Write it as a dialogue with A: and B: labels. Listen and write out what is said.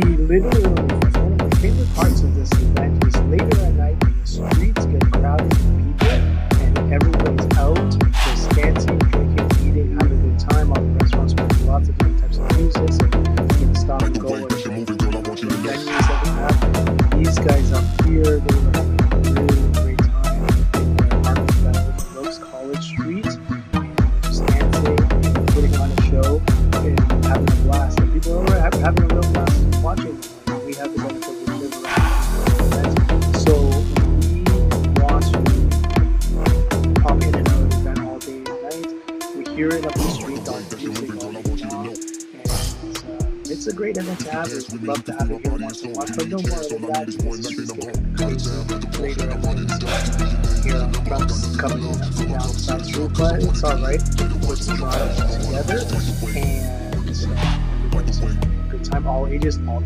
A: The literally one of my favorite parts of this event is later at night when the streets get crowded with people and everybody's out just dancing, drinking, eating, having a good time. All the restaurants with lots of different types of music, so you can stop and go and venues. These guys up here, they were having a really great time in their apartment that overlooks College Street, are ha- having a real blast watching. them. We have the benefit of live around so we want to pop in and out of event all day and night. We hear it up the street on music all day long, and uh, it's a great event to have. We'd love to have it here once in a while, but no more of that. It's later on the trucks coming in down side but it's all right. Let's together, and all ages, all.